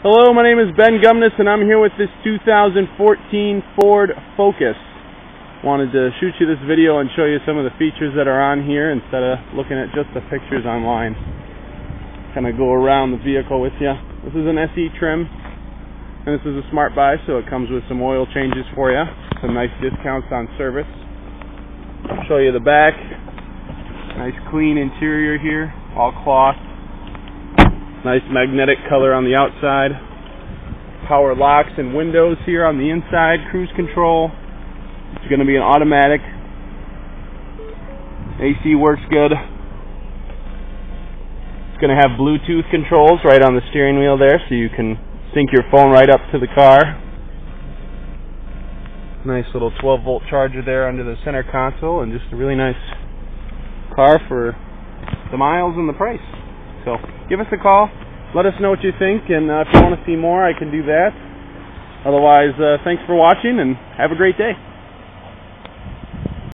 Hello, my name is Ben Gumness and I'm here with this 2014 Ford Focus. Wanted to shoot you this video and show you some of the features that are on here instead of looking at just the pictures online. Kind of go around the vehicle with you. This is an SE trim and this is a smart buy so it comes with some oil changes for you. Some nice discounts on service. Show you the back. Nice clean interior here, all cloth. Nice magnetic color on the outside. Power locks and windows here on the inside. Cruise control. It's going to be an automatic. AC works good. It's going to have Bluetooth controls right on the steering wheel there so you can sync your phone right up to the car. Nice little 12 volt charger there under the center console and just a really nice car for the miles and the price. So give us a call. Let us know what you think, and uh, if you want to see more, I can do that. Otherwise, uh, thanks for watching, and have a great day.